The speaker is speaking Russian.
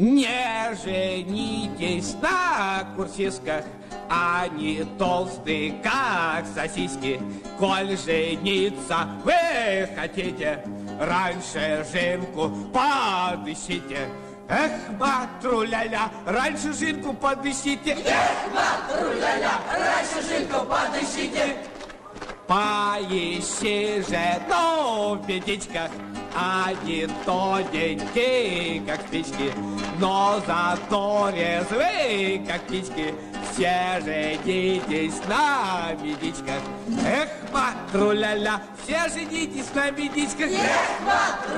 Не женитесь на курсистках, они толстые, как сосиски. Коль жениться вы хотите, раньше жинку подыщите. Эх, матруля-ля, раньше жинку подыщите. Эх, матруля-ля, раньше жинку подыщите. Поищи же, ну, в пятичках, они тоненькие, как спички, но зато резвые, как птички. Все женитесь на медичках. Эх, матруля-ля, все женитесь на медичках. Эх, матруля-ля.